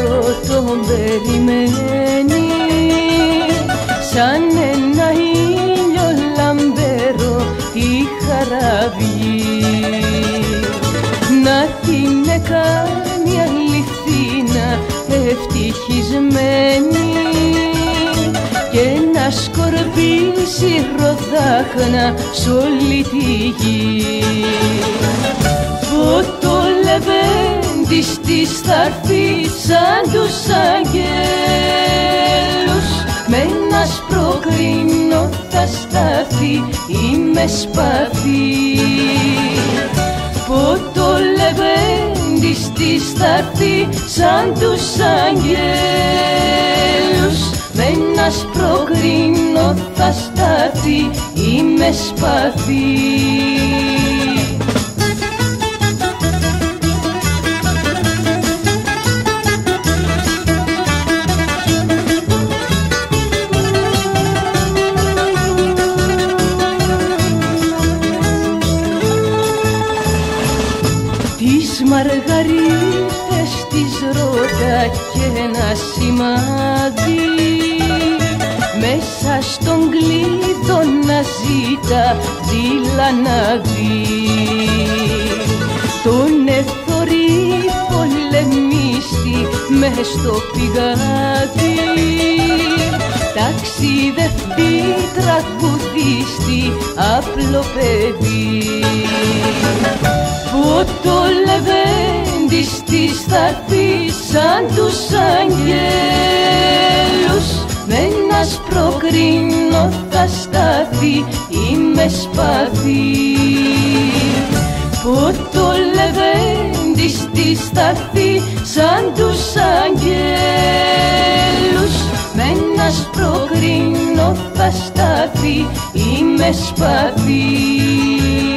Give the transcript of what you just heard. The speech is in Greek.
χώρο τον περιμένει σαν ένα ήλιο λαμπέρο τη χαραβή να την κάνει αληθίνα ευτυχισμένη και να σκορπίσει ροδάχνα σ' όλη τη γη. Φωτολεβέ το λεβέντης της θα έρθει σαν τους αγγέλους με ένας σπροκρίνο θα σταθεί ή με σπαθί που το λεβέντης της θα έρθει σαν τους αγγέλους με ένας σπροκρίνο θα σταθεί ή με Τις μαργαρίτες της ρώτα και ένα σημάδι. Μέσα στον κλείδο να ζήτα δίλα να δει τον εθωρή πολεμίστη μες στο πηγάδι. Ταξιδευτή τραγουδίστη απλό παιδί. Που το λεβέντης της θα έρθει σαν τους αγγέλους με ένας σπροκρίνο θα σταθεί ή με σπαθί που το λεβέντης της θα έρθει σαν τους αγγέλους με ένας σπροκρίνο θα σταθεί ή με σπαθί